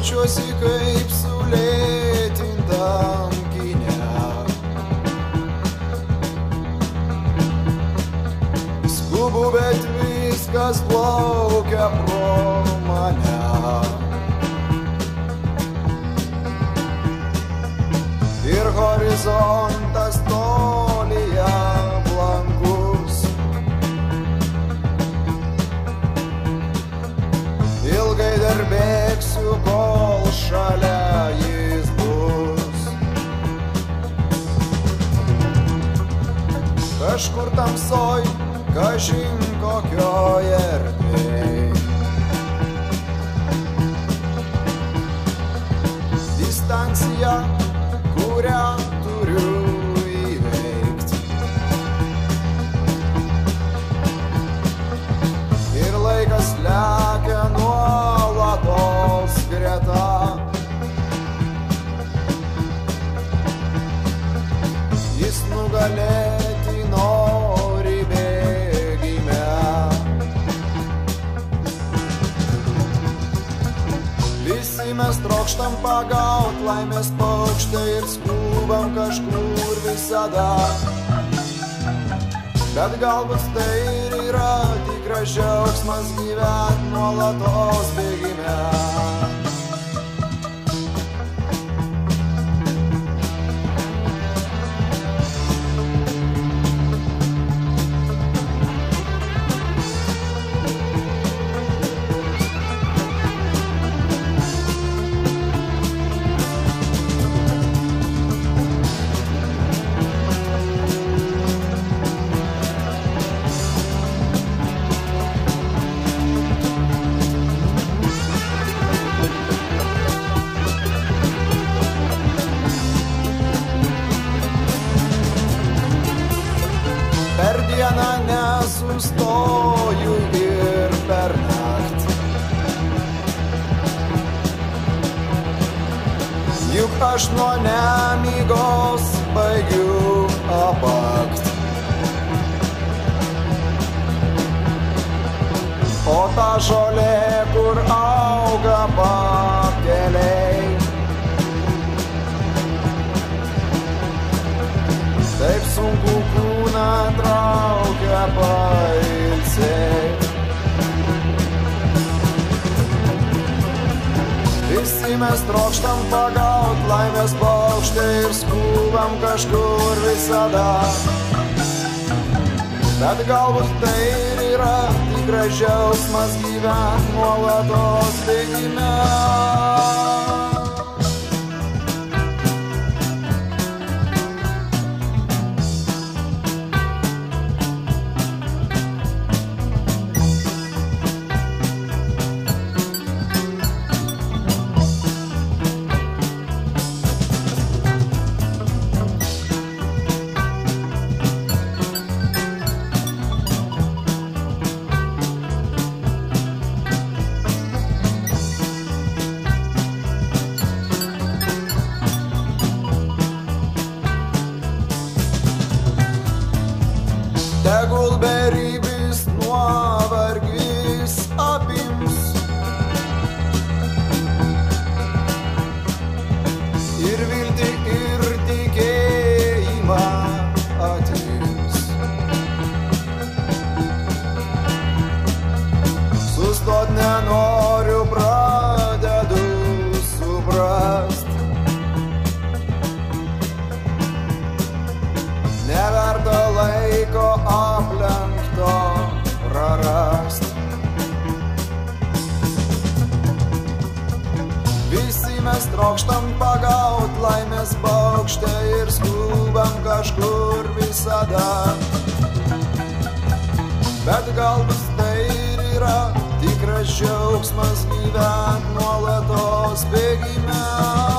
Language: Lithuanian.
jaučiuosi kaip sulėtintam kine. Skubu, bet viskas plaukia pro mane. Ir horizontas tolyje Kažkur tamsoj, kažin kokioj erdvėj. Distancija, kurią trokštam pagaut laimės paukštę ir skubam kažkur visada. Bet galbūt tai ir yra tikras džiaugsmas gyventi nuolatos bėgime. Aš nuo nemygos baigiu apakt. O ta žolė, kur auga pakeliai. Taip sunku kūną traukia pailsiai. Mes trokštam pagaut laimės paukštę ir skubam kažkur visada. Bet galbūt tai ir yra tikras džiaugsmas gyvent nuolatos bėgime. La Goldberry bus noire Visi mes trokštam pagaut laimės paukštę ir skubam kažkur visada. Bet galbūt tai ir yra tikras džiaugsmas gyvent nuolatos bėgime.